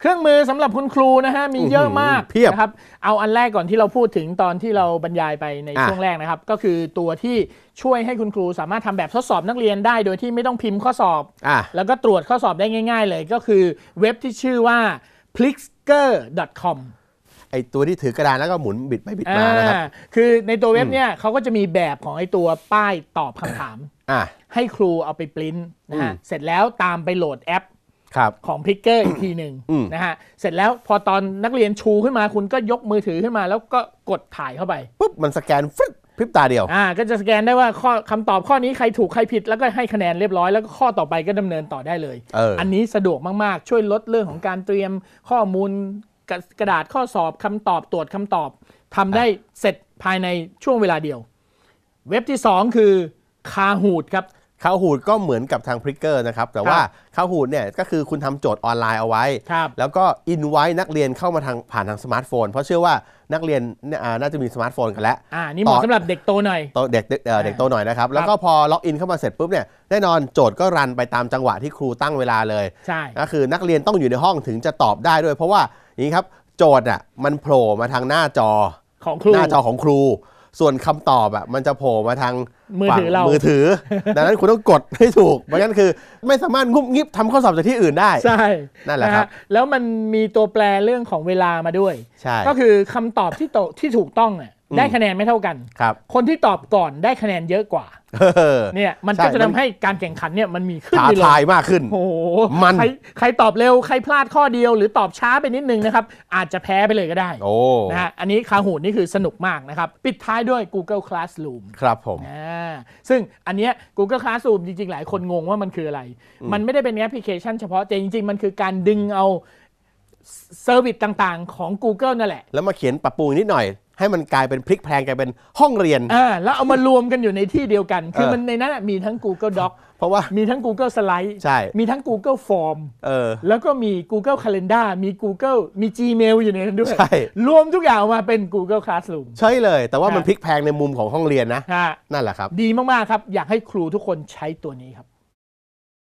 เครื่องมือสำหรับคุณครูนะฮะมีเยอะมากเพียบนะครับเอาอันแรกก่อนที่เราพูดถึงตอนที่เราบรรยายไปในอะช่วงแรกนะครับ ก็คือตัวที่ช่วยให้คุณครูสามารถทำแบบทดสอบนักเรียนได้ โดยที่ไม่ต้องพิมพ์ข้อสอบอะแล้วก็ตรวจข้อสอบได้ง่าย ๆ เลย ก็คือเว็บที่ชื่อว่า plisker.com ไอตัวที่ถือกระดานแล้วก็หมุนบิดไปบิดมานะครับอ่าคือในตัวเว็บเนี่ยเขาก็จะมีแบบของไอ้ตัวป้ายตอบคำถามอะให้ครูเอาไปปริ้นนะฮะอืมเสร็จแล้วตามไปโหลดแอปครับ ของ Plickers อีกทีหนึ่งอืมนะฮะเสร็จแล้วพอตอนนักเรียนชูขึ้นมาคุณก็ยกมือถือขึ้นมา แล้วก็กดถ่ายเข้าไปปุ๊บมันสแกนฟึ๊บพริบตาเดียว อ่า ก็จะสแกนได้ว่าข้อคำตอบข้อนี้ใครถูกใครผิดแล้วก็ให้คะแนนเรียบร้อยแล้วก็ข้อต่อไปก็ดำเนินต่อได้เลยเอออันนี้สะดวกมากๆ ช่วยลดเรื่องของการเตรียมข้อมูลกระกระดาษข้อสอบคำตอบตรวจคำตอบทำได้เสร็จภายในช่วงเวลาเดียว เว็บที่ 2 คือ Kahoot ครับ Kahoot ก็เหมือนกับทาง Plickers นะครับ แต่ว่า Kahoot เนี่ยก็คือคุณทำโจทย์ออนไลน์เอาไว้ครับแล้วก็อินไว้นักเรียนเข้ามาทางผ่านทางสมาร์ทโฟน เพราะเชื่อว่านักเรียนเนี่ยอ่าน่าจะมีสมาร์ทโฟนกันแล้วอ่านี่เหมาะต่อสำหรับเด็กโตหน่อยโตเด็กเด็กเอ่อเด็กโตหน่อยนะครับ แล้วก็พอล็อกอินเข้ามาเสร็จปุ๊บเนี่ยแน่นอนโจทย์ก็ run ไปตามจังหวะที่ครูตั้งเวลาเลยใช่ก็คือนักเรียนต้องอยู่ในห้องถึงจะตอบได้ด้วย เพราะว่าอย่างนี้ครับโจทย์อะมันโผล่มาทางหน้าจอของครูหน้าจอของครู ส่วนคำตอบอะมันจะโผล่มาทางมือถือเรามือถือ ดังนั้นคุณต้องกดให้ถูกไม่งั้นคือ ไม่สามารถงุบงิบทำข้อสอบจากที่อื่นได้ ใช่ นั่นแหละครับฮแล้วมันมีตัวแปรเรื่องของเวลามาด้วย ใช่ ก็คือคำตอบที่โตที่ถูกต้องเนี่ยอืมได้คะแนนไม่เท่ากัน ครับ คนที่ตอบก่อนได้คะแนนเยอะกว่า เออเนี่ยมันใช่ก็จะมัทำนให้การแข่งขันเนี่ยมันมีขึ้นท้าไปเลทายยมากขึ้นโอ้โหมันใครใครตอบเร็วใครพลาดข้อเดียว หรือตอบช้าไปนิดนึงนะครับ อาจจะแพ้ไปเลยก็ได้โอ้นะฮะอันนี้ Kahoot นี่คือสนุกมากนะครับ ปิดท้ายด้วย Google Classroom ครับผมอ่าซึ่งอันเนี้ย Google Classroom จริงๆ หลายคนงงว่ามันคืออะไร มันไม่ได้เป็นแอปพลิเคชันเฉพาะแต่จริง ๆ มันคือการดึงเอา service ต่างๆ ของ Google นั่นแหละ แล้วมาเขียนปรับปรุงนิดหน่อย ให้มันกลายเป็นพลิกแพลงกลายเป็นห้องเรียน อ่าแล้วเอามารวมกันอยู่ในที่เดียวกัน คือเออมันในนั้นนะมีทั้ง Google Doc เพราะว่า มีทั้ง Google Slide ใช่ มีทั้ง Google Form เออ แล้วก็มี Google Calendar มี Google มี Gmail อยู่ในนั้นด้วย ใช่ รวมทุกอย่างออกมาเป็น Google Classroom ใช่เลย แต่ว่ามันฮะพลิกแพลงในมุมของห้องเรียนนะ ฮะนั่นแหละครับ ดีมาก ๆ ครับ อยากให้ครูทุกคนใช้ตัวนี้ครับ